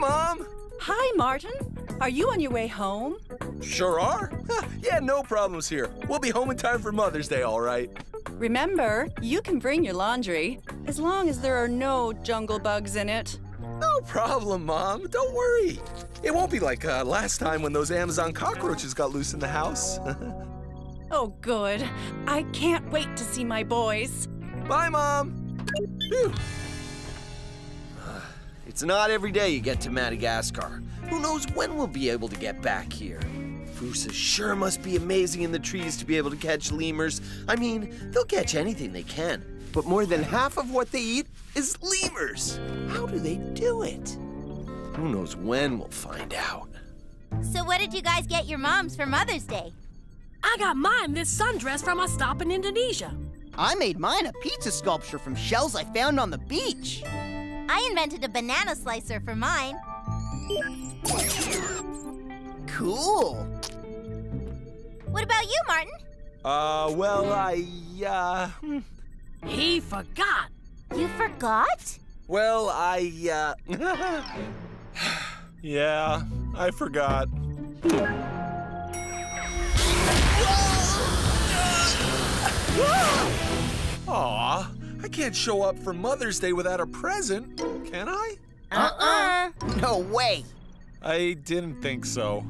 Mom! Hi, Martin. Are you on your way home? Sure are. yeah, no problems here. We'll be home in time for Mother's Day, all right. Remember, you can bring your laundry as long as there are no jungle bugs in it. No problem, Mom. Don't worry. It won't be like uh, last time when those Amazon cockroaches got loose in the house. Oh, good. I can't wait to see my boys. Bye, Mom. Phew. It's not every day you get to Madagascar. Who knows when we'll be able to get back here? Fossa sure must be amazing in the trees to be able to catch lemurs. I mean, they'll catch anything they can. But more than half of what they eat is lemurs. How do they do it? Who knows when we'll find out. So what did you guys get your moms for Mother's Day? I got mine this sundress from a stop in Indonesia. I made mine a pizza sculpture from shells I found on the beach. I invented a banana slicer for mine. Cool. What about you, Martin? Uh, well, I, uh, hmm. He forgot. You forgot? well, I, uh, yeah, I forgot. Can't show up for Mother's Day without a present, can I? Uh-uh. No way. I didn't think so.